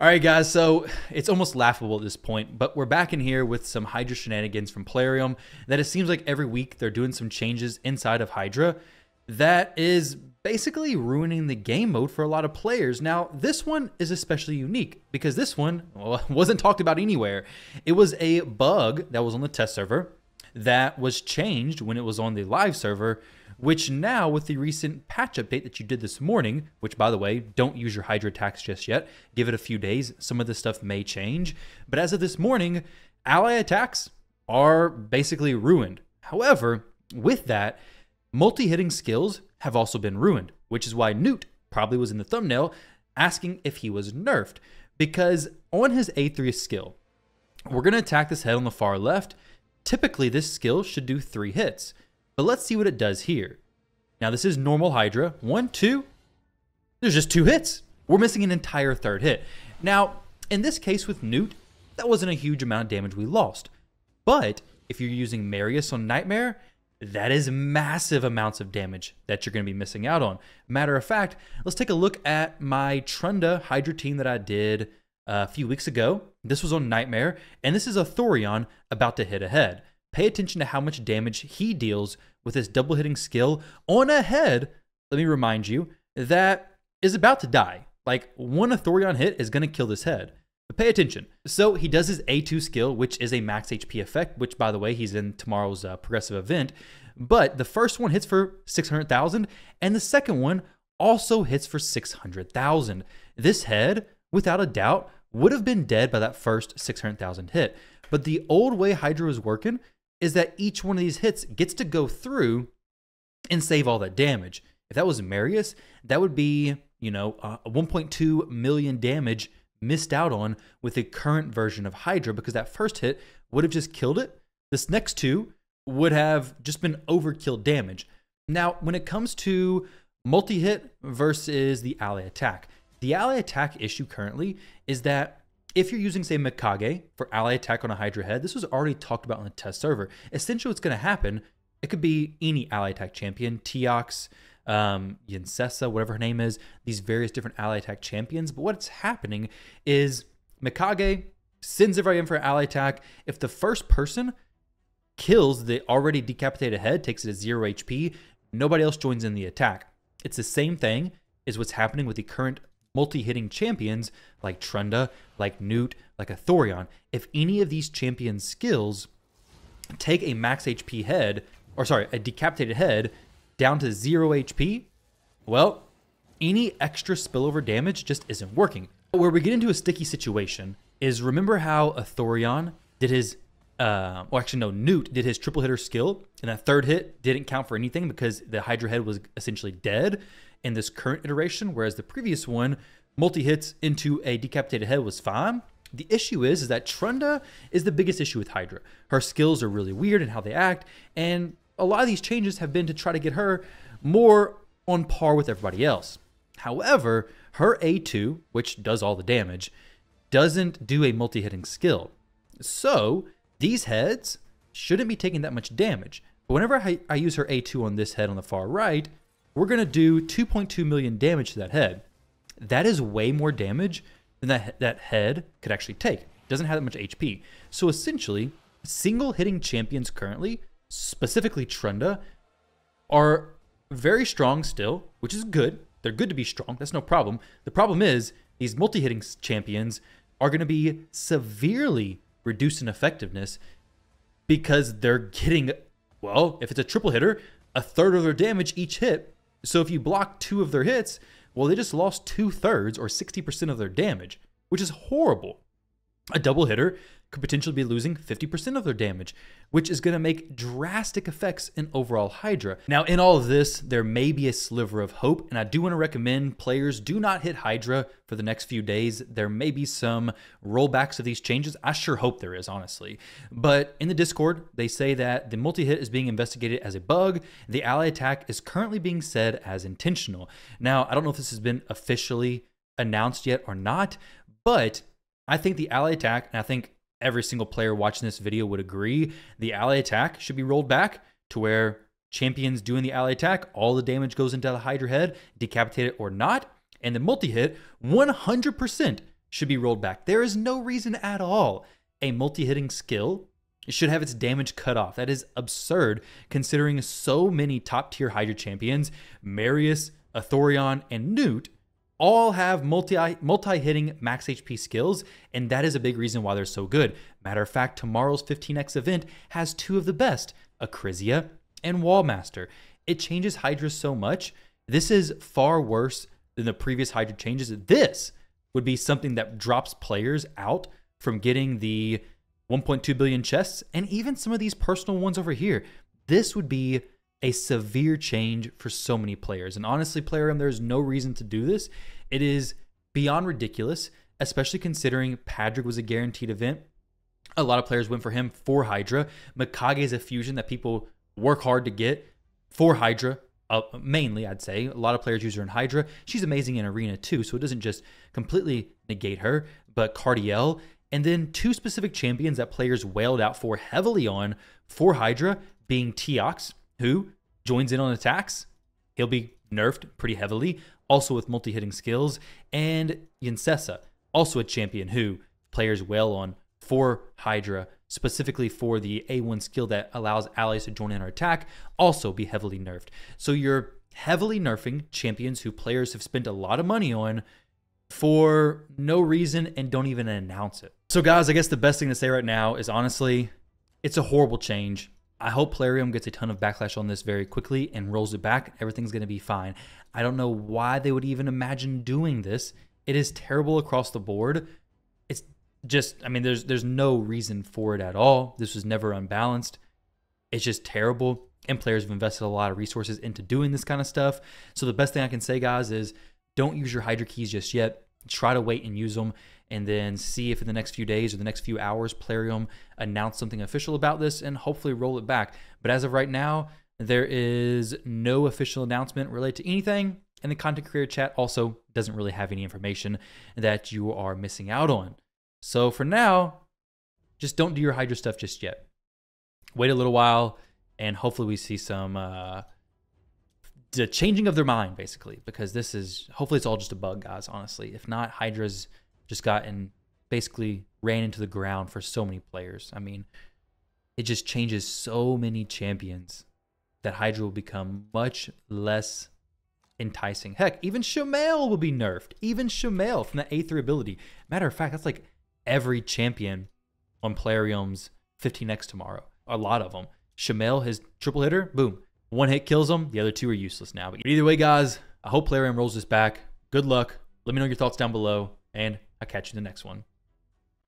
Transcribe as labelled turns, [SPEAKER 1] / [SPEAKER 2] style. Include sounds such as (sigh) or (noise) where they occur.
[SPEAKER 1] All right, guys, so it's almost laughable at this point, but we're back in here with some Hydra shenanigans from Plarium that it seems like every week they're doing some changes inside of Hydra that is basically ruining the game mode for a lot of players. Now, this one is especially unique because this one well, (laughs) wasn't talked about anywhere. It was a bug that was on the test server that was changed when it was on the live server which now with the recent patch update that you did this morning, which by the way, don't use your Hydra attacks just yet, give it a few days, some of this stuff may change. But as of this morning, ally attacks are basically ruined. However, with that, multi-hitting skills have also been ruined, which is why Newt probably was in the thumbnail asking if he was nerfed. Because on his A3 skill, we're going to attack this head on the far left. Typically, this skill should do three hits. But let's see what it does here. Now this is normal Hydra. One, two. There's just two hits. We're missing an entire third hit. Now, in this case with Newt, that wasn't a huge amount of damage we lost. But if you're using Marius on Nightmare, that is massive amounts of damage that you're going to be missing out on. Matter of fact, let's take a look at my Trunda Hydra team that I did uh, a few weeks ago. This was on Nightmare, and this is a Thorion about to hit ahead. Pay attention to how much damage he deals with his double hitting skill on a head, let me remind you, that is about to die. Like one Athorion hit is going to kill this head. But pay attention. So he does his A2 skill, which is a max HP effect, which by the way, he's in tomorrow's uh, progressive event. But the first one hits for 600,000, and the second one also hits for 600,000. This head, without a doubt, would have been dead by that first 600,000 hit. But the old way Hydra was working is that each one of these hits gets to go through and save all that damage. If that was Marius, that would be, you know, uh, 1.2 million damage missed out on with the current version of Hydra because that first hit would have just killed it. This next two would have just been overkill damage. Now, when it comes to multi hit versus the ally attack, the ally attack issue currently is that if you're using, say, Mikage for ally attack on a Hydra head, this was already talked about on the test server. Essentially, what's going to happen, it could be any ally attack champion, Teox, um, Yinsessa, whatever her name is, these various different ally attack champions. But what's happening is Mikage sends everybody in for ally attack. If the first person kills the already decapitated head, takes it at zero HP, nobody else joins in the attack. It's the same thing is what's happening with the current multi-hitting champions like Trunda, like Newt, like a Thorion, if any of these champion skills take a max HP head, or sorry, a decapitated head down to zero HP, well, any extra spillover damage just isn't working. Where we get into a sticky situation is remember how a Thorion did his, uh, well, actually, no, Newt did his triple hitter skill, and that third hit didn't count for anything because the Hydra head was essentially dead in this current iteration, whereas the previous one, multi hits into a decapitated head was fine. The issue is, is that Trunda is the biggest issue with Hydra. Her skills are really weird in how they act, and a lot of these changes have been to try to get her more on par with everybody else. However, her A2, which does all the damage, doesn't do a multi-hitting skill. So these heads shouldn't be taking that much damage. But whenever I, I use her A2 on this head on the far right, we're going to do 2.2 million damage to that head. That is way more damage than that, that head could actually take. It doesn't have that much HP. So essentially, single hitting champions currently, specifically Trunda, are very strong still, which is good. They're good to be strong. That's no problem. The problem is these multi hitting champions are going to be severely reduced in effectiveness because they're getting, well, if it's a triple hitter, a third of their damage each hit so if you block two of their hits, well, they just lost two thirds or 60% of their damage, which is horrible. A double hitter could potentially be losing 50% of their damage, which is going to make drastic effects in overall Hydra. Now, in all of this, there may be a sliver of hope, and I do want to recommend players do not hit Hydra for the next few days. There may be some rollbacks of these changes. I sure hope there is, honestly. But in the Discord, they say that the multi-hit is being investigated as a bug. The ally attack is currently being said as intentional. Now, I don't know if this has been officially announced yet or not, but I think the ally attack, and I think every single player watching this video would agree, the ally attack should be rolled back to where champions doing the ally attack, all the damage goes into the Hydra head, decapitated or not. And the multi hit, 100% should be rolled back. There is no reason at all a multi hitting skill should have its damage cut off. That is absurd considering so many top tier Hydra champions, Marius, Athorion, and Newt, all have multi multi hitting max HP skills, and that is a big reason why they're so good. Matter of fact, tomorrow's 15x event has two of the best, Acrisia and Wallmaster. It changes Hydra so much. This is far worse than the previous Hydra changes. This would be something that drops players out from getting the 1.2 billion chests and even some of these personal ones over here. This would be a severe change for so many players. And honestly, Plarium, there's no reason to do this. It is beyond ridiculous, especially considering Padrick was a guaranteed event. A lot of players went for him for Hydra. Mikage is a fusion that people work hard to get for Hydra. Uh, mainly, I'd say a lot of players use her in Hydra. She's amazing in Arena too, so it doesn't just completely negate her. But Cardiel, and then two specific champions that players wailed out for heavily on for Hydra, being Teox, who joins in on attacks. He'll be nerfed pretty heavily, also with multi hitting skills, and Yincesa, also a champion who players wail on for Hydra, specifically for the A1 skill that allows allies to join in our attack, also be heavily nerfed. So you're heavily nerfing champions who players have spent a lot of money on for no reason and don't even announce it. So, guys, I guess the best thing to say right now is honestly, it's a horrible change. I hope Plarium gets a ton of backlash on this very quickly and rolls it back. Everything's going to be fine. I don't know why they would even imagine doing this. It is terrible across the board. It's just, I mean, there's there's no reason for it at all. This was never unbalanced. It's just terrible. And players have invested a lot of resources into doing this kind of stuff. So the best thing I can say, guys, is don't use your Hydra keys just yet. Try to wait and use them and then see if in the next few days or the next few hours Plarium announce something official about this and hopefully roll it back. But as of right now, there is no official announcement related to anything, and the content creator chat also doesn't really have any information that you are missing out on. So for now, just don't do your Hydra stuff just yet. Wait a little while, and hopefully we see some uh, the changing of their mind, basically, because this is hopefully it's all just a bug, guys. Honestly, if not, Hydra's just gotten basically ran into the ground for so many players. I mean, it just changes so many champions that Hydra will become much less enticing. Heck, even Shamael will be nerfed. Even Shamael from the A3 ability. Matter of fact, that's like every champion on Plarium's 15x tomorrow. A lot of them. Shamael, his triple hitter, boom. One hit kills them. The other two are useless now. But either way, guys, I hope Plarium rolls this back. Good luck. Let me know your thoughts down below, and I'll catch you in the next one.